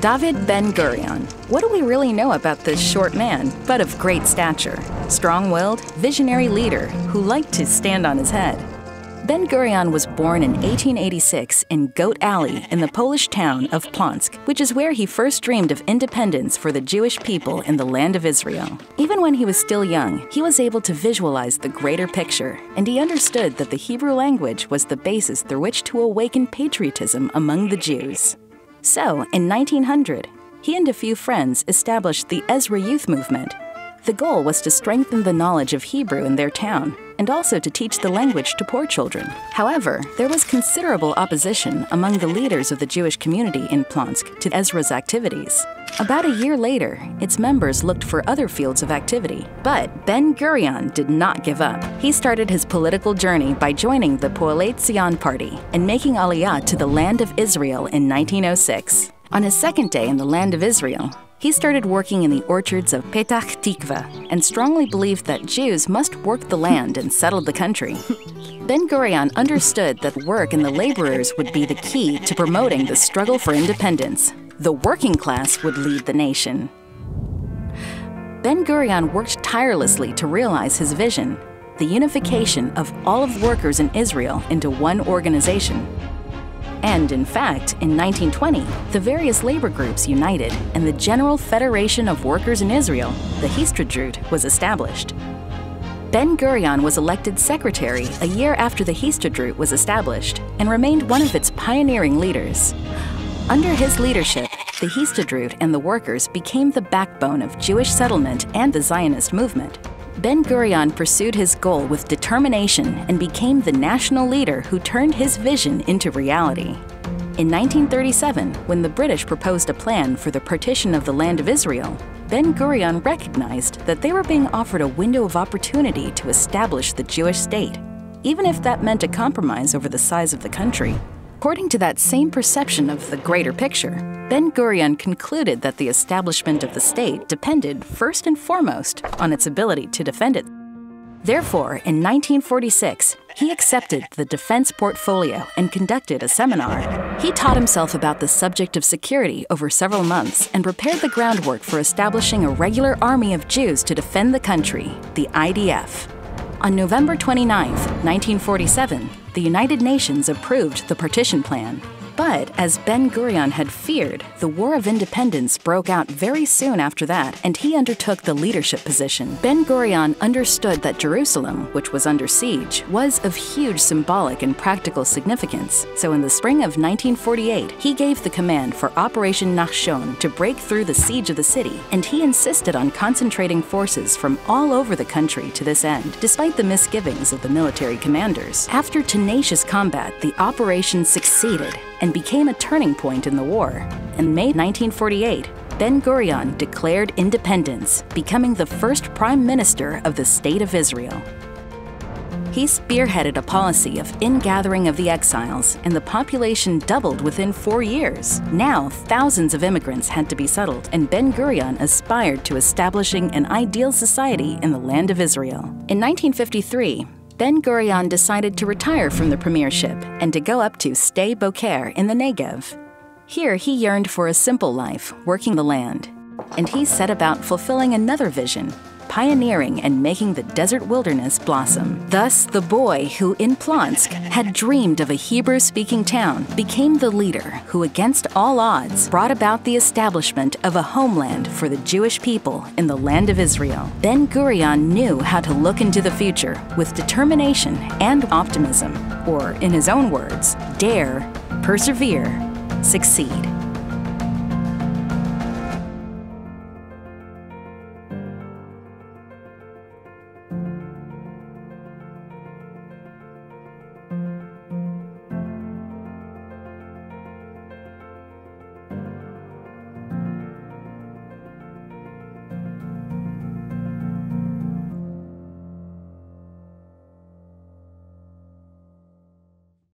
David Ben Gurion. What do we really know about this short man, but of great stature? Strong willed, visionary leader who liked to stand on his head. Ben Gurion was born in 1886 in Goat Alley in the Polish town of Plonsk, which is where he first dreamed of independence for the Jewish people in the land of Israel. Even when he was still young, he was able to visualize the greater picture, and he understood that the Hebrew language was the basis through which to awaken patriotism among the Jews. So, in 1900, he and a few friends established the Ezra Youth Movement. The goal was to strengthen the knowledge of Hebrew in their town and also to teach the language to poor children. However, there was considerable opposition among the leaders of the Jewish community in Plonsk to Ezra's activities. About a year later, its members looked for other fields of activity. But Ben Gurion did not give up. He started his political journey by joining the Poalei Zion party and making Aliyah to the land of Israel in 1906. On his second day in the land of Israel, he started working in the orchards of Petach Tikva and strongly believed that Jews must work the land and settle the country. Ben Gurion understood that work and the laborers would be the key to promoting the struggle for independence. The working class would lead the nation. Ben Gurion worked tirelessly to realize his vision the unification of all of workers in Israel into one organization. And in fact, in 1920, the various labor groups united and the General Federation of Workers in Israel, the Histadrut, was established. Ben Gurion was elected secretary a year after the Histadrut was established and remained one of its pioneering leaders. Under his leadership, the Histadrut and the workers became the backbone of Jewish settlement and the Zionist movement. Ben Gurion pursued his goal with determination and became the national leader who turned his vision into reality. In 1937, when the British proposed a plan for the partition of the land of Israel, Ben Gurion recognized that they were being offered a window of opportunity to establish the Jewish state, even if that meant a compromise over the size of the country. According to that same perception of the greater picture, Ben Gurion concluded that the establishment of the state depended first and foremost on its ability to defend it. Therefore, in 1946, he accepted the defense portfolio and conducted a seminar. He taught himself about the subject of security over several months and prepared the groundwork for establishing a regular army of Jews to defend the country, the IDF. On November 29, 1947, the United Nations approved the partition plan. But as Ben Gurion had feared, the War of Independence broke out very soon after that, and he undertook the leadership position. Ben Gurion understood that Jerusalem, which was under siege, was of huge symbolic and practical significance. So in the spring of 1948, he gave the command for Operation Nachshon to break through the siege of the city, and he insisted on concentrating forces from all over the country to this end, despite the misgivings of the military commanders. After tenacious combat, the operation succeeded and became a turning point in the war. In May 1948, Ben Gurion declared independence, becoming the first prime minister of the State of Israel. He spearheaded a policy of ingathering of the exiles, and the population doubled within four years. Now, thousands of immigrants had to be settled, and Ben Gurion aspired to establishing an ideal society in the land of Israel. In 1953, Ben Gurion decided to retire from the premiership and to go up to Sde Boker in the Negev. Here he yearned for a simple life, working the land, and he set about fulfilling another vision pioneering and making the desert wilderness blossom. Thus, the boy who in Plonsk had dreamed of a Hebrew speaking town became the leader who, against all odds, brought about the establishment of a homeland for the Jewish people in the land of Israel. Ben Gurion knew how to look into the future with determination and optimism, or in his own words, dare, persevere, succeed.